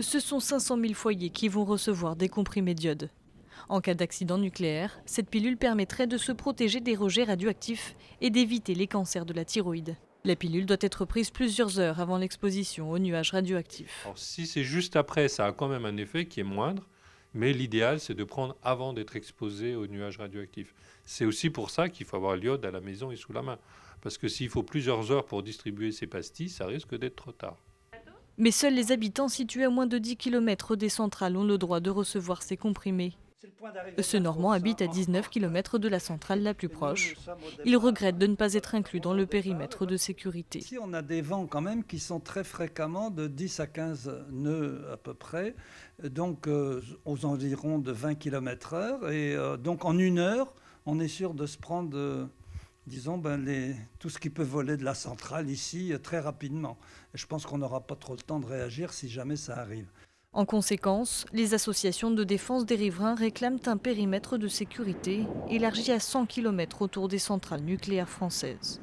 Ce sont 500 000 foyers qui vont recevoir des comprimés d'iode. En cas d'accident nucléaire, cette pilule permettrait de se protéger des rejets radioactifs et d'éviter les cancers de la thyroïde. La pilule doit être prise plusieurs heures avant l'exposition aux nuages radioactifs. si c'est juste après, ça a quand même un effet qui est moindre, mais l'idéal c'est de prendre avant d'être exposé aux nuages radioactifs. C'est aussi pour ça qu'il faut avoir l'iode à la maison et sous la main. Parce que s'il faut plusieurs heures pour distribuer ces pastilles, ça risque d'être trop tard. Mais seuls les habitants situés à moins de 10 km des centrales ont le droit de recevoir ces comprimés. Ce Normand habite à 19 km de la centrale la plus proche. Il regrette de ne pas être inclus dans le périmètre de sécurité. Ici, on a des vents quand même qui sont très fréquemment de 10 à 15 nœuds à peu près, donc euh, aux environs de 20 km heure. Et euh, donc en une heure, on est sûr de se prendre, euh, disons, ben, tout ce qui peut voler de la centrale ici très rapidement. je pense qu'on n'aura pas trop le temps de réagir si jamais ça arrive. En conséquence, les associations de défense des riverains réclament un périmètre de sécurité élargi à 100 km autour des centrales nucléaires françaises.